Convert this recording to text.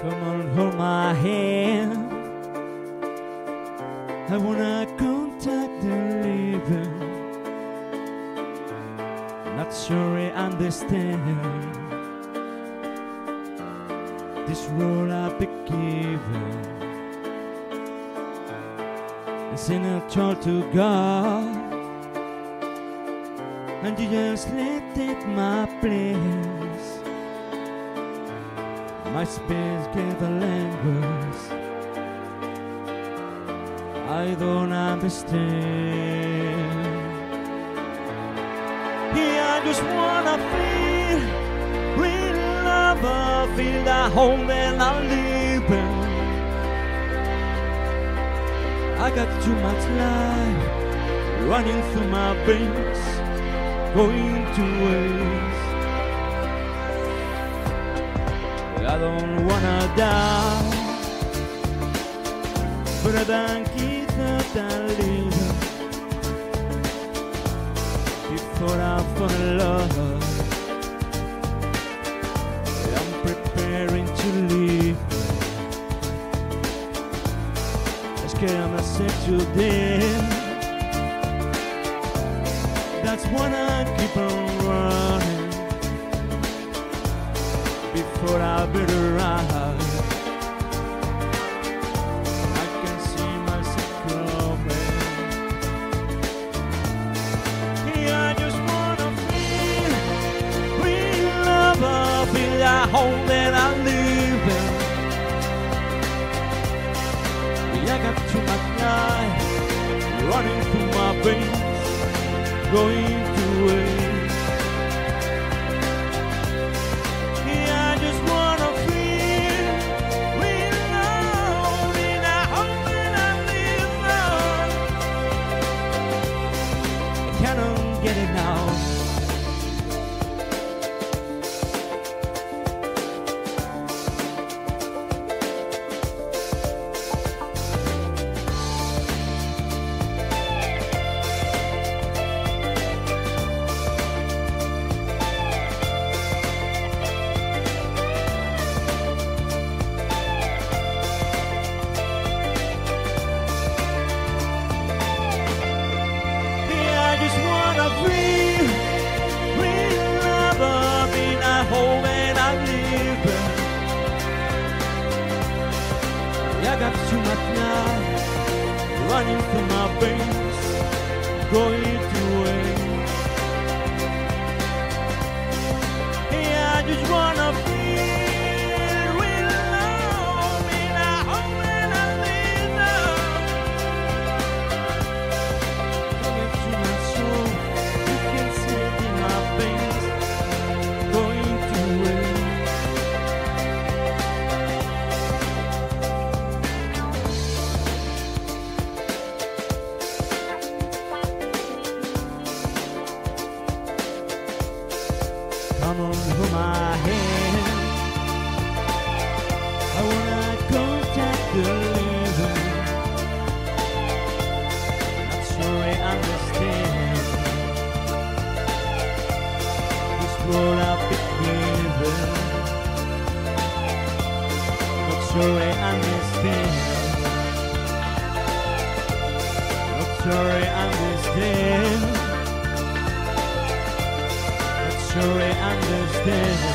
Come on, hold my hand. I wanna contact the living. Not sure I understand this role I've been given. A child to God, and you just it my place. My gave a language I don't understand. Yeah, I just wanna feel real love, I feel the home that I live in. I got too much life running through my veins, going to waste. I don't wanna die, but I don't keep that live before I fall in love. I'm preparing to leave. Let's get on a sexual. That's what I keep on before I better rise. I can see myself coming. Yeah, I just wanna feel real love, I feel that home that I live in. I got too much life running through my veins, going to waste. Cannot get it now. Running through my veins, going to waste. Come on, hold my hand. I wanna contact the living. Not sure I understand this world I've been given. Not sure I understand. Not sure I understand. Not sure I understand.